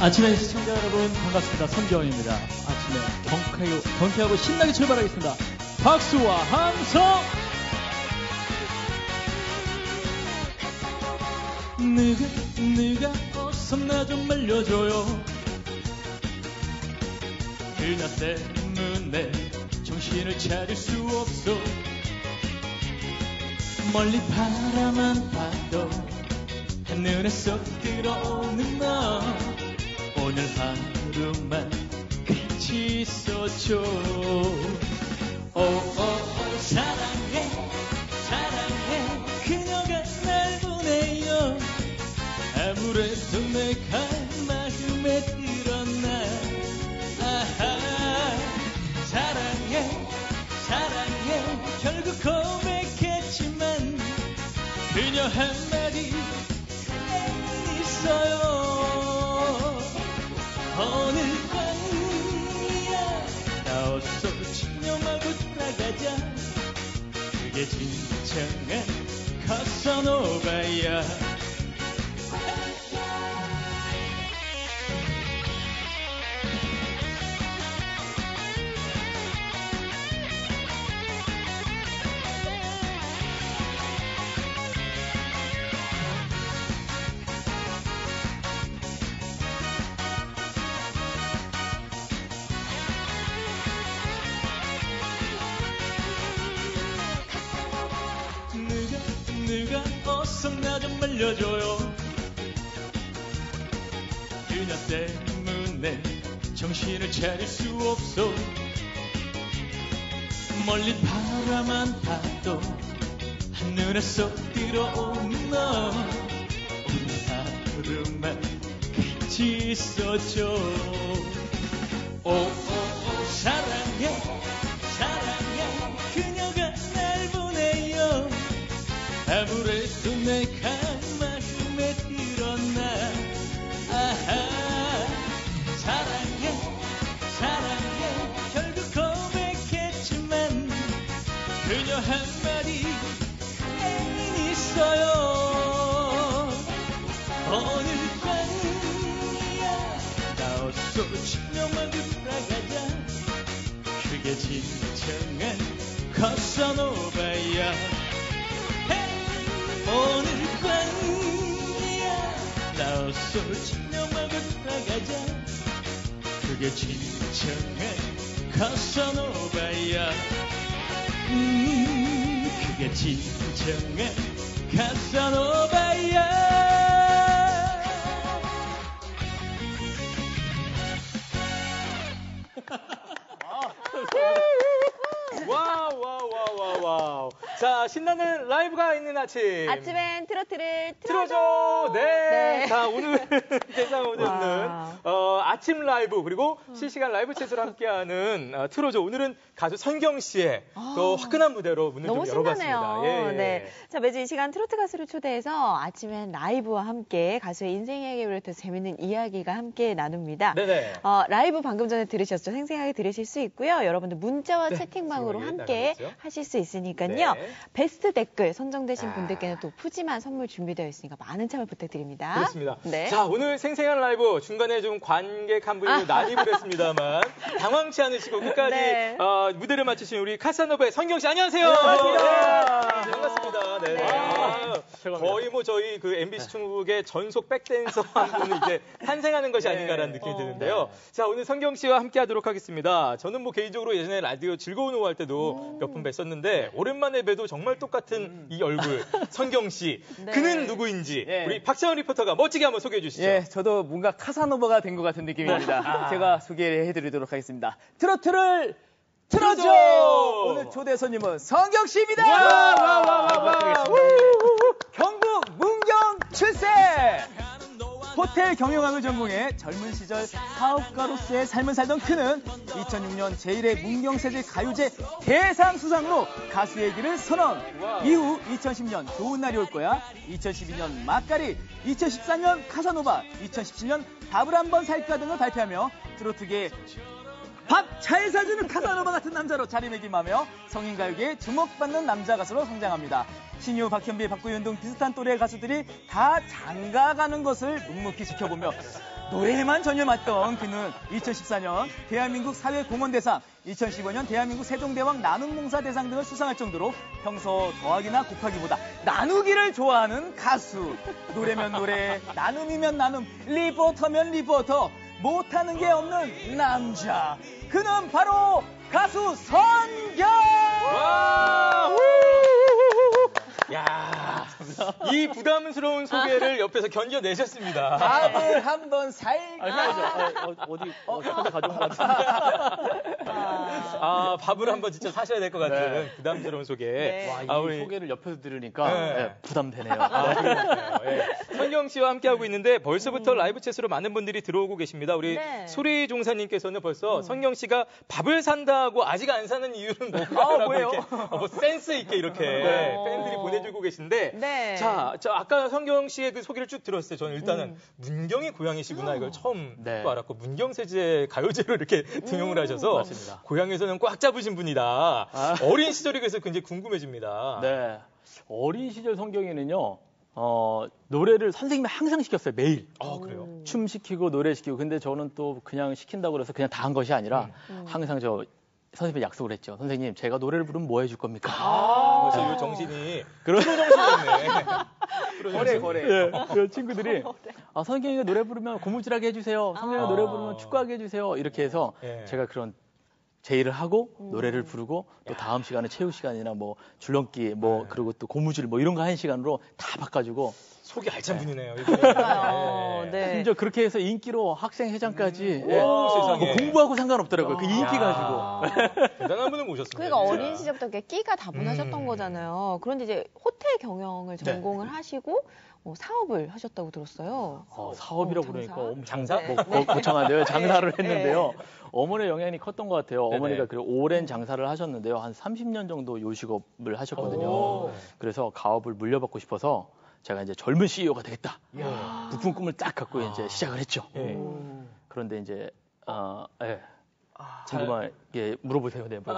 아침에 시청자 여러분 반갑습니다. 선경입니다. 아침에 경쾌하고, 경쾌하고 신나게 출발하겠습니다. 박수와 함성! 네가 네가 어서 나 좀 말려줘요 그녀 때문에 정신을 차릴 수 없어 멀리 바라만 봐도 한눈에 쏙 들어오는 너 오늘 하루만 같이 있어줘. 오오오 사랑 가자 그게 진정한 카사노바야 정신을 차릴 수 없어. 멀리 바라만 봐도 한눈에 쏙 들어오는 너. 오늘 하루만 같이 있어줘. 오오오 사랑해 카사노바야 오늘 밤이야. 나 어서 집념하고 돌아가자. 그게 진정한 카사노바야. 음 그게 진정한 카사노바야 자, 신나는 라이브가 있는 아침. 아침엔 트로트를 틀어줘! 네. 네. 자, 오늘 세상 오늘은 와. 어, 아침 라이브 그리고 실시간 라이브 채소로 함께하는 어, 틀어줘. 오늘은 가수 선경 씨의 또 화끈한 무대로 문을 너무 좀 열어봤습니다. 예, 예. 네. 자, 매주 이 시간 트로트 가수를 초대해서 아침엔 라이브와 함께 가수의 인생 이야기를 비롯해 재밌는 이야기가 함께 나눕니다. 네네. 어, 라이브 방금 전에 들으셨죠? 생생하게 들으실 수 있고요. 여러분들 문자와 네, 채팅방으로 함께? 하실 수 있으니까요. 네. 베스트 댓글 선정되신 아. 분들께는 또 푸짐한 선물 준비되어 있으니까 많은 참여 부탁드립니다. 그렇습니다. 네. 자, 오늘 생생한 라이브 중간에 좀 관객 한 분이 난입을 했습니다만 당황치 않으시고 끝까지 네. 어, 무대를 마치신 우리 카사노바의 선경 씨 안녕하세요. 안녕하세요. 네, 반갑습니다. 네. 네. 아, 거의 뭐 저희 그 MBC 충북의 전속 백댄서 한 분이 이제 탄생하는 것이 아닌가라는 느낌이 드는데요. 자, 오늘 선경 씨와 함께 하도록 하겠습니다. 저는 뭐 개인적으로 예전에 라디오 즐거운 오후 할 때도 몇번 뵀었는데 오랜만에 뵈도 정말 똑같은 이 얼굴 선경 씨. 네. 그는 누구인지 예. 우리 박찬원 리포터가 멋지게 한번 소개해 주시죠. 예, 저도 뭔가 카사노바가 된 것 같은 느낌입니다. 제가 소개를 해드리도록 하겠습니다. 트로트를 틀어줘! 틀어줘! 오늘 초대 손님은 성경 씨입니다! 와, 와, 와, 와, 와. 우후후후. 경북 문경 출세! 호텔 경영학을 전공해 젊은 시절 사업가로서의 삶을 살던 그는 2006년 제1회 문경세제 가요제 대상 수상으로 가수의 길을 선언. 이후 2010년 좋은 날이 올 거야, 2012년 막가리, 2014년 카사노바, 2017년 밥을 한번 살까 등을 발표하며 트로트계 밥 잘 사주는 카사노바 같은 남자로 자리매김하며 성인 가요계에 주목받는 남자 가수로 성장합니다. 신유, 박현비, 박구윤 등 비슷한 또래의 가수들이 다 장가가는 것을 묵묵히 지켜보며 노래에만 전념했던 그는 2014년 대한민국 사회공헌대상, 2015년 대한민국 세종대왕 나눔봉사 대상 등을 수상할 정도로 평소 더하기나 곱하기보다 나누기를 좋아하는 가수. 노래면 노래, 나눔이면 나눔, 리포터면 리포터, 못하는 게 없는 남자. 그는 바로 가수 선경! 와! 야, 이 부담스러운 소개를 옆에서 견뎌내셨습니다. 밥을 한번 살까? 어, 어, 디 어, 카드 가져온 것 같은데. 아, 밥을 한번 진짜 사셔야 될 것 같은 네. 부담스러운 소개. 네. 와, 이 아, 우리 소개를 옆에서 들으니까 네. 네, 부담되네요. 아. 예. 선경 씨와 함께 하고 있는데 벌써부터 라이브 채스로 많은 분들이 들어오고 계십니다. 우리 네. 소리 종사님께서는 벌써 선경 씨가 밥을 산다고 아직 안 사는 이유는 뭔가라고 아, 뭐예요? 이렇게 어, 뭐 센스 있게 이렇게 네. 팬들이 보내 주고 계신데 네. 자, 저 아까 성경 씨의 그 소개를 쭉 들었을 때 저는 일단은 음. 문경이 고향이시구나 이걸 처음 네. 또 알았고 문경 세제 가요제로 이렇게 등용을 하셔서 맞습니다. 고향에서는 꽉 잡으신 분이다. 아. 어린 시절이 그래서 굉장히 궁금해집니다. 네. 어린 시절 성경에는요, 어, 노래를 선생님이 항상 시켰어요, 매일. 아 그래요. 음. 춤 시키고 노래 시키고. 근데 저는 또 그냥 시킨다고 그래서 그냥 다 한 것이 아니라 음. 항상 저 선생님이 약속을 했죠. 선생님, 제가 노래를 부르면 뭐 해줄 겁니까? 아, 그래서 이 정신이 그런 정신이네. 프로 거래. 거래. 예, 그 친구들이 아, 성경이가 노래 부르면 고무줄하게 해주세요. 성경이가 아. 노래 부르면 축구하게 해주세요. 이렇게 해서 예. 제가 그런 제의를 하고 음. 노래를 부르고 또 다음 시간에 체육 시간이나 뭐 줄넘기 뭐 그리고 또 고무줄 뭐 이런 거 한 시간으로 다 바꿔주고 속이 알찬 분이네요. 이분이. 그러니까요. 네. 네. 심지어 그렇게 해서 인기로 학생 회장까지 예. 오, 세상에. 뭐 공부하고 상관없더라고요. 그 인기 가지고. 야, 대단한 분을 모셨습니다. 그러니까 진짜. 어린 시절부터 이렇게 끼가 다분하셨던 음. 거잖아요. 그런데 이제 호텔 경영을 네. 전공을 하시고 어, 사업을 하셨다고 들었어요. 어, 사업이라고 어, 그러니까 장사? 엄청 장사? 네. 뭐, 거- 거창한데요. 장사를 네. 했는데요. 어머니의 영향이 컸던 것 같아요. 네네. 어머니가 그 오랜 장사를 하셨는데요. 한 30년 정도 요식업을 하셨거든요. 오. 그래서 가업을 물려받고 싶어서 제가 이제 젊은 CEO가 되겠다. 이야. 부푼 꿈을 딱 갖고 아. 이제 시작을 했죠. 예. 그런데 이제 어, 예. 잘- 궁금하게 물어보세요. 네, 뭐.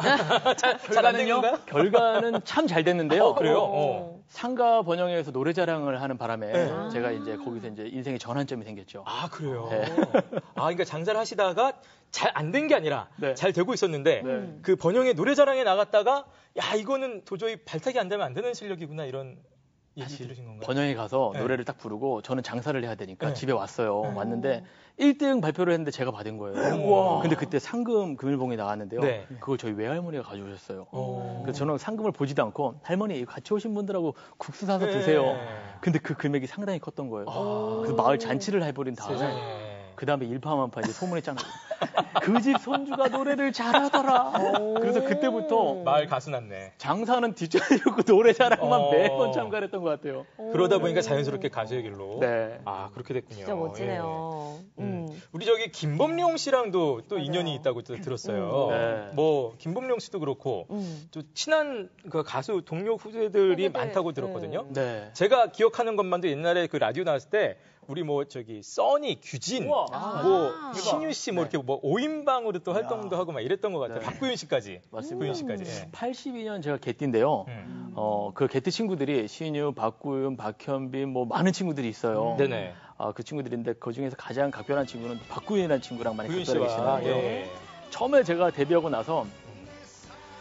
잘안 되는가? 결과는 참 잘 됐는데요. 어, 그래요? 어. 상가 번영회에서 노래 자랑을 하는 바람에 네. 제가 이제 거기서 이제 인생의 전환점이 생겼죠. 아 그래요. 네. 아 그러니까 장사를 하시다가 잘 안 된 게 아니라 네. 잘 되고 있었는데 네. 그 번영의 노래 자랑에 나갔다가 야 이거는 도저히 발탁이 안 되면 안 되는 실력이구나 이런 사실? 번영회 가서 네. 노래를 딱 부르고 저는 장사를 해야 되니까 네. 집에 왔어요. 네. 왔는데 1등 발표를 했는데 제가 받은 거예요. 우와. 근데 그때 상금 금일봉이 나왔는데요. 네. 그걸 저희 외할머니가 가져오셨어요. 어. 그래서 저는 상금을 보지도 않고 할머니 같이 오신 분들하고 국수 사서 네. 드세요. 근데 그 금액이 상당히 컸던 거예요. 아. 그래서 마을 잔치를 해버린 다음에. 그 다음에 일파만파 이제 소문이 짱 그 집 손주가 노래를 잘하더라. 그래서 그때부터 마을 가수 났네. 장사는 뒷전이고 노래 자랑만 어. 매번 참가를 했던 것 같아요. 그러다 보니까 자연스럽게 가수의 길로. 네. 아 그렇게 됐군요. 진짜 멋지네요. 예. 음. 음. 우리 저기 김범룡 씨랑도 또 맞아요. 인연이 있다고 또 들었어요. 음. 네. 뭐 김범룡 씨도 그렇고 음. 또 친한 그 가수 동료 후배들이 후배들, 많다고 들었거든요. 네. 제가 기억하는 것만도 옛날에 그 라디오 나왔을 때 우리 뭐 저기 써니, 규진, 우와. 뭐 아. 신유 씨 뭐 이렇게 뭐 5인방으로 또 활동도 하고 막 이랬던 것 같아요. 네. 박구윤 씨까지. 맞습니다. 구윤 씨까지. 예. 82년 제가 개띠인데요. 음. 어, 그 개띠 친구들이 신유, 박구윤, 박현빈 뭐 많은 친구들이 있어요. 네네. 아, 그 친구들인데 그 중에서 가장 각별한 친구는 박구윤이라는 친구랑 많이 각별하게 지내는데요. 예. 처음에 제가 데뷔하고 나서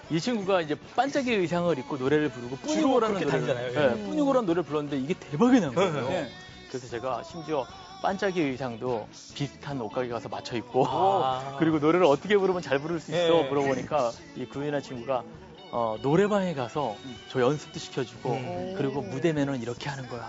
이 친구가 이제 반짝이 의상을 입고 노래를 부르고 뿌니고라는 다니잖아요. 예. 네, 뿌니고라는 노래를 불렀는데 이게 대박이 난 거예요. 네. 그래서 제가 심지어 반짝이 의상도 비슷한 옷가게 가서 맞춰 입고 아. 그리고 노래를 어떻게 부르면 잘 부를 수 있어 예. 물어보니까 이 구윤이라는 친구가 어, 노래방에 가서 저 연습도 시켜주고 음. 그리고 무대 매너는 이렇게 하는 거야.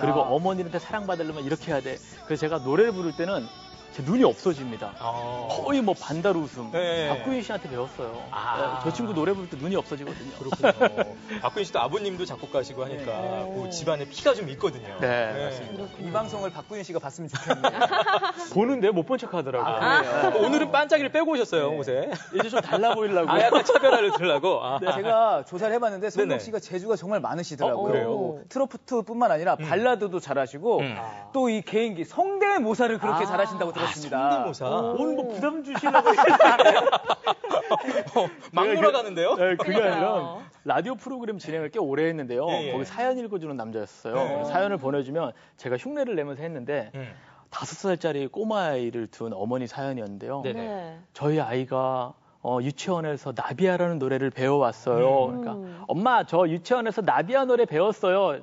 그리고 어머니한테 사랑받으려면 이렇게 해야 돼. 그래서 제가 노래를 부를 때는 제 눈이 없어집니다. 아. 거의 뭐 반달 웃음. 네. 박구윤 씨한테 배웠어요. 아. 네, 저 친구 노래 부를 때 눈이 없어지거든요. 그렇군요. 박구윤 씨도 아버님도 작곡가시고 하니까 네. 그 집안에 피가 좀 있거든요. 네, 맞습니다. 이 방송을 박구윤 씨가 봤으면 좋겠네요. 보는데 못 본 척 하더라고요. 아, 네. 오늘은 반짝이를 빼고 오셨어요, 네. 옷에. 이제 좀 달라 보이려고. 아, 약간 차별화를 들으려고. 아. 제가 조사를 해봤는데 네네. 씨가 재주가 정말 많으시더라고요. 어, 그래요? 트로트뿐만 아니라 발라드도 잘하시고 음. 또이 개인기 성대모사를 그렇게 아. 잘하신다고 들었습니다. 성대모사. 오늘 뭐 부담 주시려고 어, 막 몰아가는데요? 네, 그게. 아니라 라디오 프로그램 진행을 꽤 오래 했는데요. 예, 예. 거기 사연 읽어주는 남자였어요. 네. 사연을 보내주면 제가 흉내를 내면서 했는데 음. 다섯 살짜리 꼬마아이를 둔 어머니 사연이었는데요. 네. 네. 저희 아이가 어, 유치원에서 나비야라는 노래를 배워왔어요. 음. 그러니까 엄마 저 유치원에서 나비야 노래 배웠어요.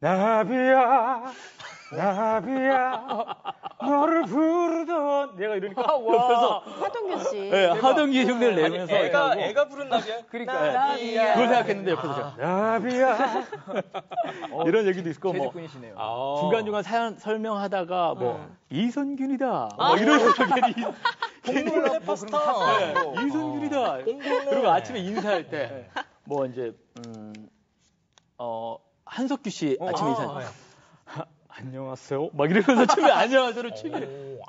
나비야 나비야 너를 부르던 내가 이러니까 옆에서 하동규 씨. 네, 하동기 흉내를 아니, 내면서 애가, 하고. 애가 부른 나비야? 그러니까. 나비야. 그걸 생각했는데 옆에서 제가 나비야. 이런 얘기도 있고 뭐. 아. 중간 중간 사연 설명하다가 뭐 음. 이선균이다. 뭐 이러면서 괜히 네, 파스타. 이선균이다. 그리고 아침에 인사할 때 뭐 이제 음, 어 한석규 씨 아침에 인사 아, 안녕하세요? 막 이러면서 처음에 안녕하세요를 오,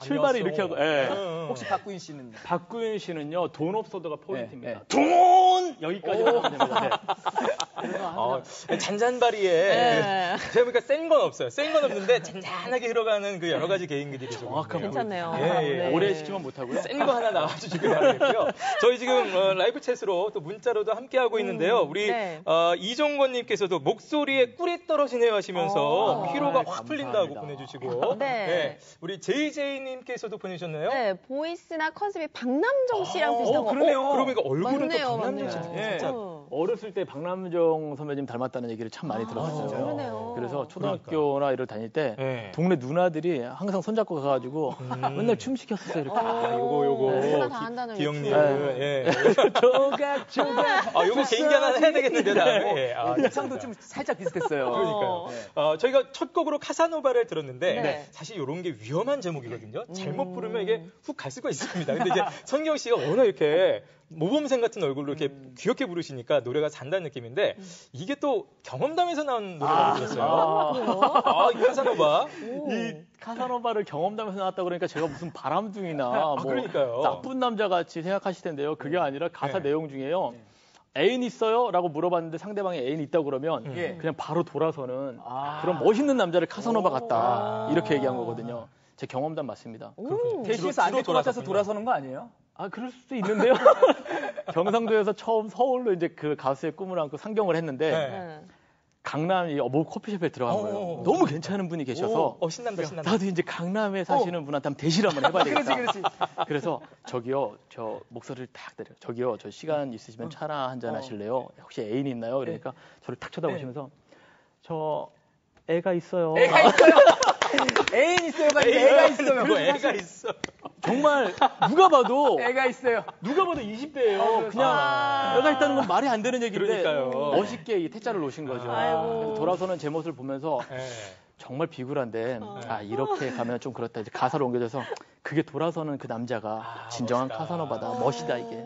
출발을 이렇게 하고 예. 응, 응. 혹시 박구인 씨는 박구윤 씨는요 돈 없어도가 포인트입니다. 네, 돈 여기까지 하면 됩니다. 네. 어, 잔잔바리에 네. 그, 제가 보니까 센 건 없어요. 센 건 없는데 잔잔하게 흘러가는 그 여러 가지 개인기들이 좀 정확한. 괜찮네요. 예, 예. 네. 오래 시키면 못하고요. 센 거 하나 나와주시길 바라겠고요. 저희 지금 어, 라이브 챗으로 또 문자로도 함께 하고 있는데요. 우리 네. 어, 이종권님께서도 목소리에 꿀이 떨어지네요 하시면서 어. 피로가 아, 확 풀린다고 감사합니다. 보내주시고 네. 우리 JJ 님께서도 보내주셨나요? 네, 보이스나 컨셉이 박남정 씨랑 비슷한 어, 거. 그러네요. 어, 그러니까 얼굴은 맞네요, 또 박남정 씨. 진짜 어. 어렸을 때 박남정 선배님 닮았다는 얘기를 참 많이 들었어요. 그러네요. 그래서 초등학교나 이럴 다닐 때 네. 동네 누나들이 항상 손잡고 가가지고 맨날 춤 시켰었어요. 이렇게. 아, 요거 요거 네, 하나 다 한다는 기억님. 춤. 예. 조각 조각. 아, 요거 개인기 하나 해야 되겠는데 다음에. 예. 아, 입상도 좀 살짝 비슷했어요. 그러니까요. 네. 어, 저희가 첫 곡으로 카사노바를 들었는데 네. 사실 이런 게 위험한 제목이거든요. 잘못 음. 부르면 이게 훅 갈 수가 있습니다. 근데 이제 선경 씨가 워낙 이렇게 모범생 같은 얼굴로 이렇게 귀엽게 부르시니까 노래가 잔다는 느낌인데 이게 또 경험담에서 나온 노래라고 들었어요. 아, 아, 이 카사노바. 오. 이 카사노바를 경험담에서 나왔다 그러니까 제가 무슨 바람둥이나 뭐 그러니까요. 나쁜 남자 같이 생각하실 텐데요. 그게 아니라 가사 네. 내용 중에요. 애인 있어요? 라고 물어봤는데 상대방이 애인 있다고 그러면 음. 예. 그냥 바로 돌아서는 아. 그런 멋있는 남자를 카사노바 오. 같다. 이렇게 얘기한 거거든요. 제 경험담 맞습니다. 오. 대시에서 안될것 주로 같아서. 돌아서는 거 아니에요? 아, 그럴 수도 있는데요. 경상도에서 처음 서울로 이제 그 가수의 꿈을 안고 상경을 했는데 네. 네. 강남 이 어머 커피숍에 들어간 오. 거예요. 너무 괜찮은 분이 계셔서 어, 신난다, 신난다. 나도 이제 강남에 사시는 분한테 한번 대시를 한번 해봐야 되겠다. 그렇지, 그렇지. 그래서 저기요, 저 목소리를 딱 내려. 저기요, 저 시간 있으시면 차나 한잔 하실래요? 혹시 애인 있나요? 그러니까 저를 탁 쳐다보시면서 저 애가 있어요. 애가 있어요. 애인 있어요가 아니라 애가 있어요. 그거 애가 있어. 정말 누가 봐도 애가 있어요. 누가 봐도 20대예요. 그냥 아. 애가 있다는 건 말이 안 되는 얘기인데 그러니까요. 멋있게 이 태자를 놓으신 거죠. 아이고. 그래서 돌아서는 제 모습을 보면서 예. 정말 비굴한데 어. 아 이렇게 가면 좀 그렇다 이제 가사로 옮겨져서 그게 돌아서는 그 남자가 아, 진정한 멋있다. 카사노바다 멋이다 이게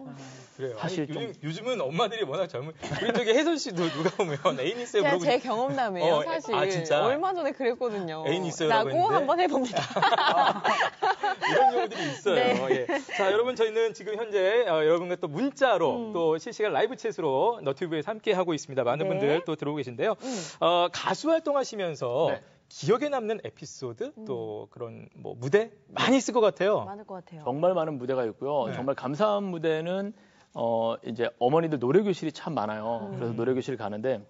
그래요. 사실 아니, 좀- 요즘, 요즘은 엄마들이 워낙 젊은. 우리 저기 혜선 씨도 누가 보면 애인 있어요 제가 물어보니 제 경험담이에요, 어, 사실. 아, 진짜? 얼마 전에 그랬거든요. 애인 있어요라고 라고? 한번 해봅니다. 이런 경우들이 있어요. 네. 예. 자, 여러분 저희는 지금 현재 어, 여러분과 또 문자로 음. 또 실시간 라이브 챗으로 너튜브에서 함께 하고 있습니다. 많은 네. 분들 또 들어오고 계신데요. 음. 어, 가수 활동하시면서 네. 기억에 남는 에피소드 음. 또 그런 뭐 무대 많이 있을 것 같아요. 많을 것 같아요. 정말 많은 무대가 있고요 네. 정말 감사한 무대는 어 이제 어머니들 노래 교실이 참 많아요 음. 그래서 노래 교실 가는데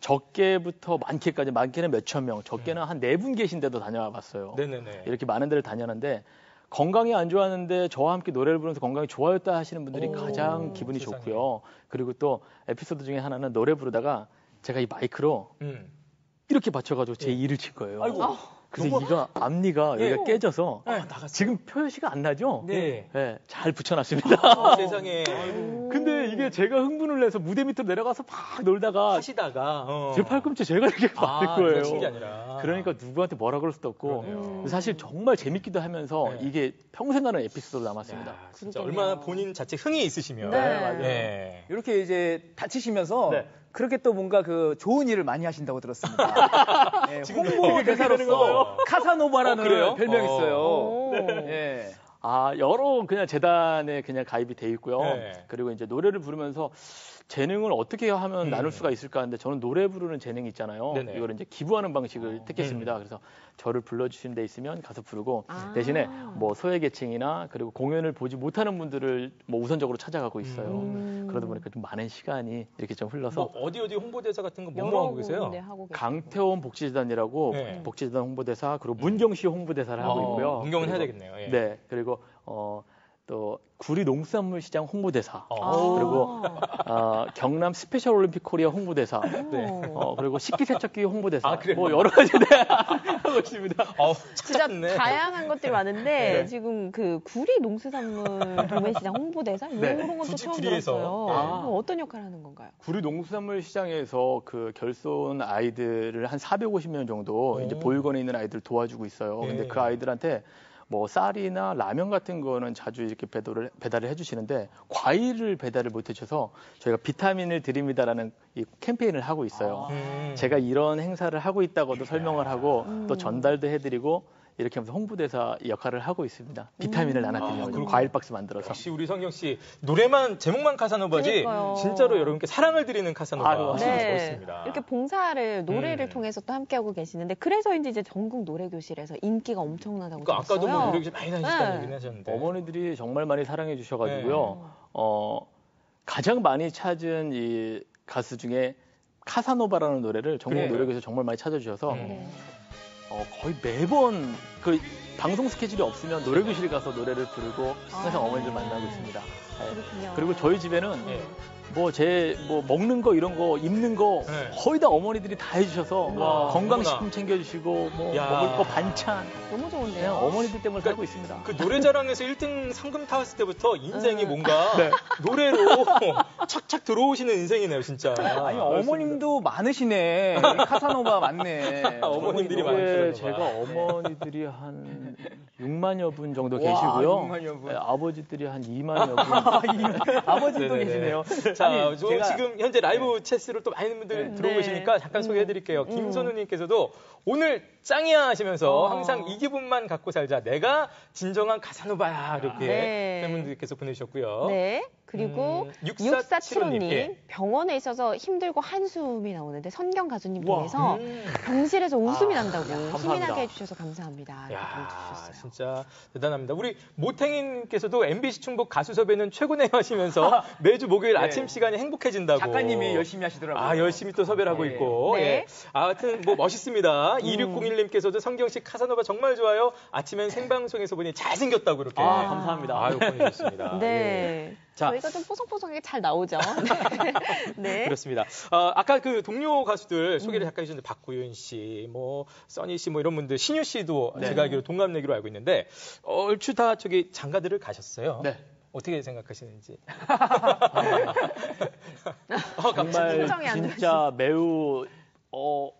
적게부터 많게까지 많게는 몇천 명 적게는 한네 분 계신데도 다녀와 봤어요 네네네. 이렇게 많은 데를 다녔는데 건강이 안 좋았는데 저와 함께 노래를 부르면서 건강이 좋아졌다 하시는 분들이 오, 가장 기분이 세상에. 좋고요. 그리고 또 에피소드 중에 하나는 노래 부르다가 제가 이 마이크로 음. 이렇게 받쳐가지고 제 예. 이를 친 거예요. 아이고. 그래서 이가 앞니가 예. 여기가 깨져서 아, 나갔어요. 지금 표시가 안 나죠? 네. 네, 잘 붙여놨습니다. 아, 세상에 근데 이게 제가 흥분을 내서 무대 밑으로 내려가서 막 놀다가 하시다가 어. 제 팔꿈치 제가 이렇게 맞는 아, 거예요. 친게 아니라. 그러니까 누구한테 뭐라 그럴 수도 없고 그러네요. 사실 정말 재밌기도 하면서 네. 이게 평생 가는 에피소드로 남았습니다. 야, 진짜. 얼마나 본인 자체 흥이 있으시면. 네, 맞아요. 예. 이렇게 이제 다치시면서 네. 그렇게 또 뭔가 그 좋은 일을 많이 하신다고 들었습니다. 예, 지금도 홍보 대사로서? 카사노바라는 어? 별명이 어. 있어요. 오. 예. 아, 여러 그냥 재단에 그냥 가입이 돼 있고요. 네. 그리고 이제 노래를 부르면서 재능을 어떻게 하면 음. 나눌 수가 있을까 하는데 저는 노래 부르는 재능이 있잖아요. 네네. 이걸 이제 기부하는 방식을 어. 택했습니다. 음. 그래서 저를 불러주신 데 있으면 가서 부르고 아. 대신에 뭐 소외계층이나 그리고 공연을 보지 못하는 분들을 뭐 우선적으로 찾아가고 있어요. 음. 그러다 보니까 좀 많은 시간이 이렇게 좀 흘러서 뭐 어디 어디 홍보대사 같은 거 뭐뭐 하고 계세요? 강태원 복지재단이라고 네. 복지재단 홍보대사 그리고 문경시 홍보대사를 하고 어, 있고요. 문경은 해야 되겠네요. 예. 네 그리고 어. 또 구리 농수산물 시장 홍보대사 아~ 그리고 어, 경남 스페셜 올림픽 코리아 홍보대사 네. 어, 그리고 식기세척기 홍보대사 아, 뭐 여러 가지 네, 하고 있습니다. 어, 진짜 다양한 것들이 많은데 네. 지금 그 구리 농수산물 도매시장 홍보대사 네. 이런 것도 처음 들었어요. 아. 어떤 역할을 하는 건가요? 구리 농수산물 시장에서 그 결손 아이들을 한 450명 정도 오. 이제 보육원에 있는 아이들 도와주고 있어요. 근데 네. 그 아이들한테 뭐 쌀이나 라면 같은 거는 자주 이렇게 배달을 배달을 해주시는데 과일을 배달을 못 해주셔서 저희가 비타민을 드립니다라는 이 캠페인을 하고 있어요. 아. 음. 제가 이런 행사를 하고 있다고도 설명을 하고 또 음. 전달도 해드리고 이렇게 하면서 홍보대사 역할을 하고 있습니다. 비타민을 음. 나눠드리는 아, 과일 박스 만들어서. 역시 우리 성경 씨 노래만 제목만 카사노바지 그러니까요. 진짜로 여러분께 사랑을 드리는 카사노바 아, 네. 좋습니다. 이렇게 봉사를 노래를 음. 통해서 또 함께하고 계시는데 그래서인지 이제 전국 노래교실에서 인기가 엄청나다고 그러니까 아까도 뭐 노래교실 많이 다니셨다는 네. 얘기 하셨는데 어머니들이 정말 많이 사랑해 주셔가지고요. 네. 어, 가장 많이 찾은 이 가수 중에 카사노바라는 노래를 전국 그래. 노래교실 정말 많이 찾아주셔서 음. 어, 거의 매번 그 방송 스케줄이 없으면 노래교실 가서 노래를 부르고 항상 아. 어머니들 만나고 있습니다. 네. 그리고 저희 집에는 네. 뭐제뭐 뭐 먹는 거 이런 거 입는 거 네. 거의 다 어머니들이 다 해주셔서 와, 건강식품 챙겨주시고 뭐 야. 먹을 거 반찬 너무 좋은데요. 어머니들 때문에 그러니까, 살고 있습니다. 그 노래자랑에서 1등 상금 타왔을 때부터 인생이 음. 뭔가 네. 노래로 착착 들어오시는 인생이네요 진짜. 아니 어머님도 많으시네. 카사노바 많네. 어머님들이 많으시네. 제가 어머니들이 한 6만여 분 정도 와, 계시고요. 6만여 분. 네, 아버지들이 한 2만여 분. 아버지도 계시네요. 자, 아니, 제가... 지금 현재 라이브 채스로 또 많은 분들 네. 들어오시니까 잠깐 음. 소개해드릴게요. 음. 김선우님께서도 오늘 짱이야 하시면서 어. 항상 이 기분만 갖고 살자. 내가 진정한 가사노바야. 이렇게 네. 팬분들께서 보내주셨고요. 네. 그리고 음, 6475님 예. 병원에 있어서 힘들고 한숨이 나오는데 선경 가수님 통해서 음. 병실에서 웃음이 아, 난다고 야, 힘이 나게 해주셔서 감사합니다. 야, 진짜 대단합니다. 우리 모탱이님께서도 MBC 충북 가수 섭외는 최고네요 하시면서 매주 목요일 네. 아침 시간이 행복해진다고. 작가님이 열심히 하시더라고요. 아 열심히 또 섭외를 하고 네. 있고. 네. 예. 아무튼 뭐 멋있습니다. 음. 2601님께서도 성경 씨 카사노바 정말 좋아요. 아침엔 생방송에서 보니 잘생겼다고 이렇게. 아, 감사합니다. 아유 보내주셨습니다. 네. 예. 자, 저희가 좀 뽀송뽀송하게 잘 나오죠. 네. 그렇습니다. 어, 아까 그 동료 가수들 소개를 음. 잠깐 해주셨는데 박구윤 씨, 뭐 써니 씨, 뭐 이런 분들, 신유 씨도 네. 제가 알기로 동갑내기로 알고 있는데 어, 얼추 다 저기 장가들을 가셨어요. 네. 어떻게 생각하시는지. 어, 정말 진짜 매우 어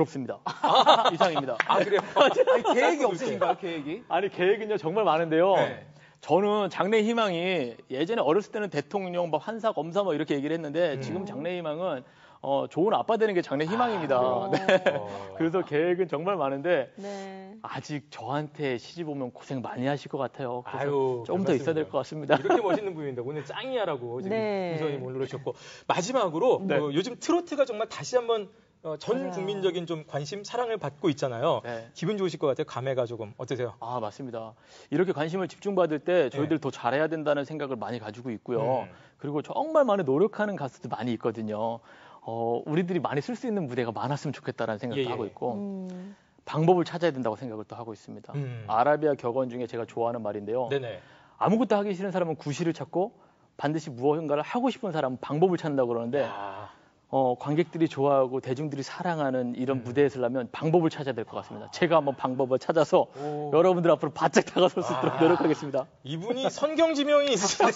부럽습니다. 이상입니다. 아 그래요? 아니, 계획이 없으신가요? 계획이? 아니 계획은요 정말 많은데요. 네. 저는 장래 희망이 예전에 어렸을 때는 대통령, 뭐 판사, 검사 뭐 이렇게 얘기를 했는데 음. 지금 장래 희망은 어, 좋은 아빠 되는 게 장래 희망입니다. 아, 네. 어. 그래서 계획은 정말 많은데 네. 아직 저한테 시집 오면 고생 많이 하실 것 같아요. 아유, 좀더 있어야 될 것 같습니다. 이렇게 멋있는 분인데 오늘 짱이야라고 지금 네. 오늘 오셨고 마지막으로 네. 어, 요즘 트로트가 정말 다시 한번 어, 전 맞아요. 국민적인 좀 관심, 사랑을 받고 있잖아요. 네. 기분 좋으실 것 같아요. 감회가 조금 어떠세요? 아 맞습니다. 이렇게 관심을 집중받을 때 저희들 네. 더 잘해야 된다는 생각을 많이 가지고 있고요. 음. 그리고 정말 많이 노력하는 가수들 많이 있거든요. 어, 우리들이 많이 쓸 수 있는 무대가 많았으면 좋겠다라는 생각도 예, 예. 하고 있고 음. 방법을 찾아야 된다고 생각을 또 하고 있습니다. 음. 아라비아 격언 중에 제가 좋아하는 말인데요. 네네. 아무것도 하기 싫은 사람은 구실을 찾고 반드시 무언가를 하고 싶은 사람은 방법을 찾는다고 그러는데 아. 어, 관객들이 좋아하고 대중들이 사랑하는 이런 음. 무대에 서려면 방법을 찾아야 될 것 같습니다. 제가 한번 방법을 찾아서 오. 여러분들 앞으로 바짝 다가설 수 있도록 아. 노력하겠습니다. 이분이 선경지명이 있으시네.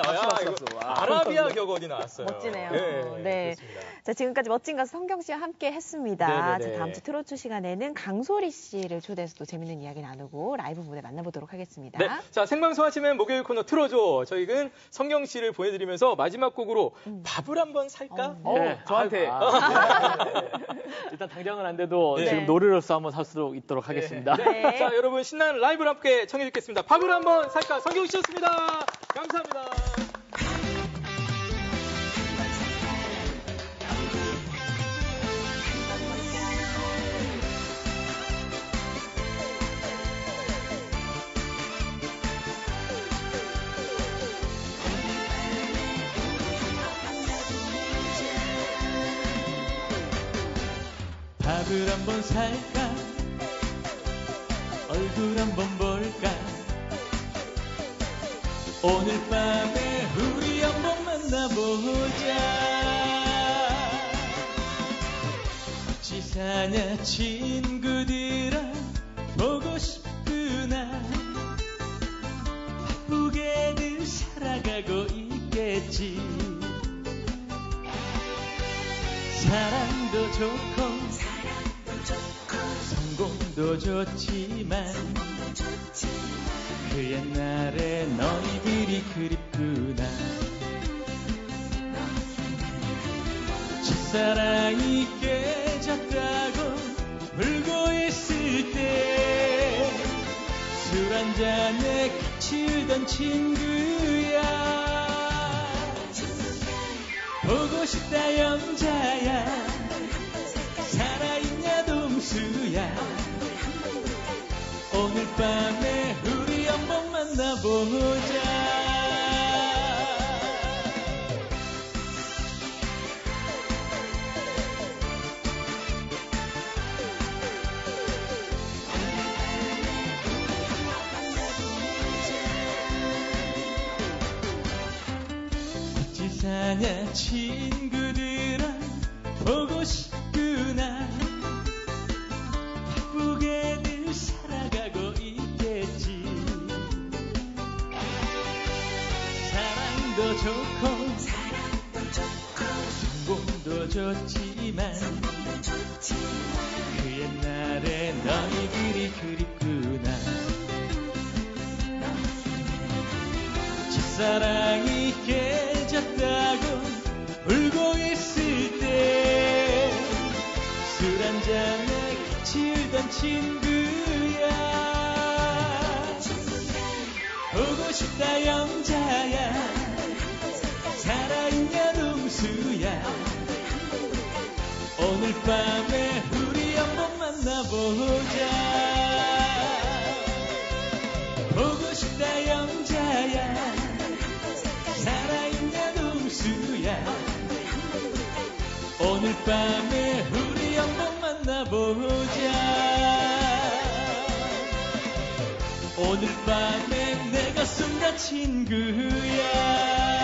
아, 아라비아 격언이 나왔어요. 멋지네요. 네. 네. 자, 지금까지 멋진 가수 성경 씨와 함께 했습니다. 자, 다음 주 트로트 시간에는 강소리 씨를 초대해서 또 재밌는 이야기 나누고 라이브 무대 만나보도록 하겠습니다. 네. 자, 생방송 하시면 목요일 코너 틀어줘. 저희는 성경 씨를 보내드리면서 마지막 곡으로 음. 밥을 한번 살까? 어, 네. 저한테. 아, 일단 당장은 안 돼도 네. 지금 노래로서 한번 살 수 있도록 네. 하겠습니다. 네. 자, 여러분 신나는 라이브를 함께 청해 듣겠습니다. 밥을 한번 살까? 성경 씨였습니다. 감사합니다. 밥을 한번 살까? 얼굴 한번 볼까? 오늘 밤에 우리 한번 만나보자. 어찌 사냐 친구들아 보고 싶구나? 바쁘게들 살아가고 있겠지. 사랑도 좋고 성공도 좋지만 그 옛날에 너희들이 그립구나. 첫사랑이 깨졌다고 울고 있을 때 술 한잔에 그치던 친구야. 보고 싶다 영자야 만나보자. 어찌 사냐 친구들아 보고 싶구나 좋고 성공도 좋지만 그 옛날에 너희들이 그립구나. 첫사랑이 깨졌다고 울고 있을 때 술 한잔에 그칠던 친구야. 보고 싶다 영자 오늘 밤에 우리 한번 만나보자. 보고 싶다 영자야. 살아있냐 동수야. 오늘 밤에 우리 한번 만나보자. 오늘 밤에 내가 쏜다 친구야